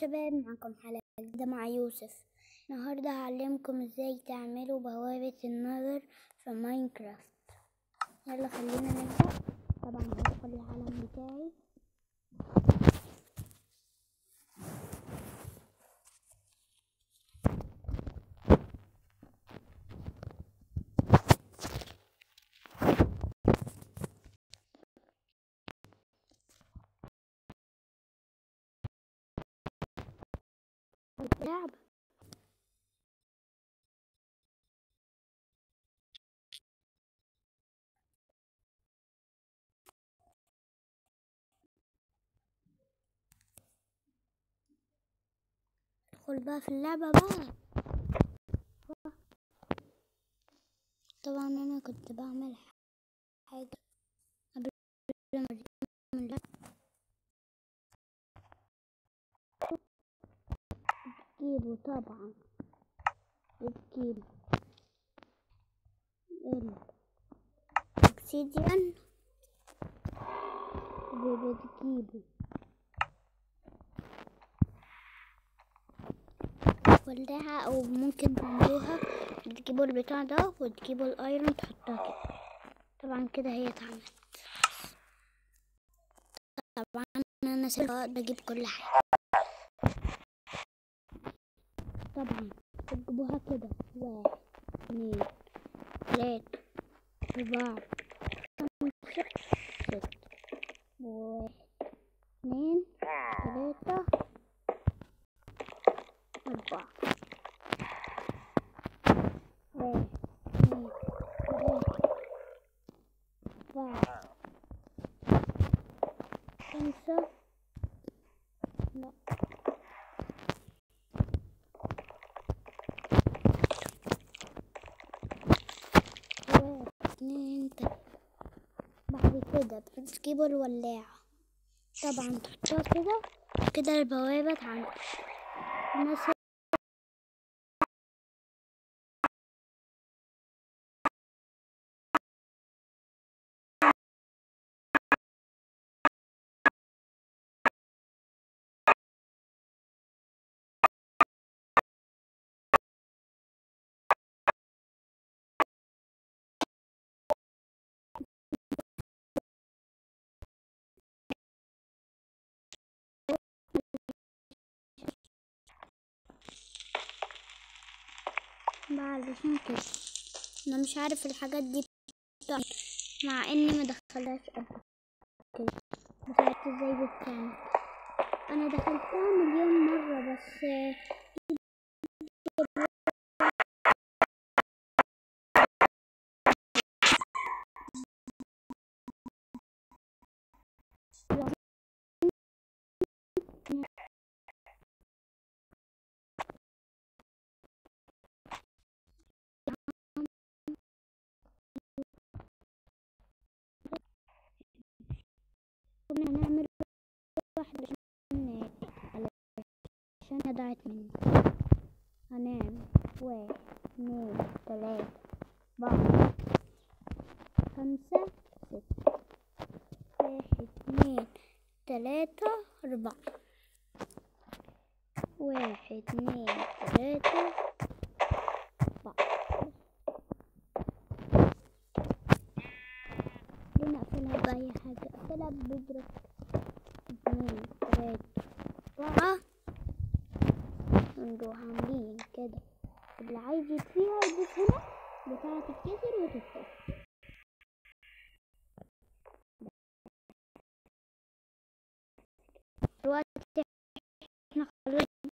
شباب معكم حلقة جديدة مع يوسف. النهاردة هعلمكم إزاي تعملوا بوابة النظر في ماينكرافت. يلا خلينا نبدأ. طبعا هدخل العالم بتاعي. اللعبة. ادخل بقى في اللعبة بقى. طبعا أنا كنت بعمل حاجة قبل ما من اللعبة. بتجيبوا طبعا. بتجيبوا الاكسجين وبتجيبوا ولاعة أو ممكن تعملوها تجيبوا البتاع ده وتجيبوا الأيرون تحطها كده. طبعا كده هي اتعملت. طبعا أنا سيبها أجيب كل حاجة. طبعا تجيبوها كده واحد اتنين تلاتة أربعة خمسة ستة واحد اتنين تلاتة أربعة واحد اتنين تلاتة أربعة خمسة لا واحد اتنين تلاتة بعد كده بتجيبوا الولاعة طبعا تحطوها كده كده البوابة اتعملت بعد كده أنا مش عارف الحاجات دي بتعمل مع إني ما دخلهاش قبل مش عارف إزاي بتعمل أنا دخلتها مليون مرة بس هنعمل واحدة عشان علشان ضاعت مني هنعمل واحد اتنين تلاتة أربعة خمسة ستة واحد اتنين تلاتة أربعة. واحد اتنين تلاتة أربعة دي نقفلها بأي أقفلها ببرك اتنين تلاتة. أربعة ونروح عاملين كده. اللي عايز يطفيها يدوس هنا بتاعة تتكسر وتتطفي دلوقتي إحنا خلصنا